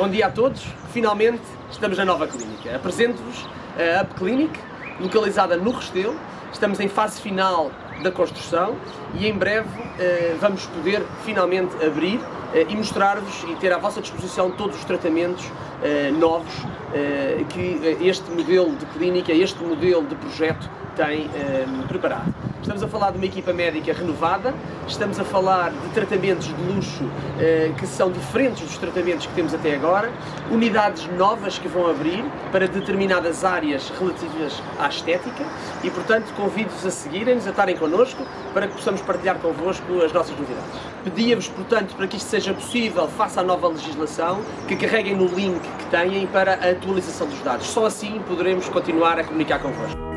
Bom dia a todos. Finalmente estamos na nova clínica. Apresento-vos a Up Clinic, localizada no Restelo. Estamos em fase final da construção e em breve eh, vamos poder finalmente abrir eh, e mostrar-vos e ter à vossa disposição todos os tratamentos eh, novos que este modelo de clínica, este modelo de projeto tem preparado. Estamos a falar de uma equipa médica renovada, estamos a falar de tratamentos de luxo eh, que são diferentes dos tratamentos que temos até agora, unidades novas que vão abrir para determinadas áreas relativas à estética e, portanto, convido-vos a seguirem-nos, a estarem connosco para que possamos partilhar convosco as nossas novidades. Pedia-vos, portanto, para que isto seja possível, face à nova legislação, que carreguem no link que têm para a atualização dos dados. Só assim poderemos continuar a comunicar convosco.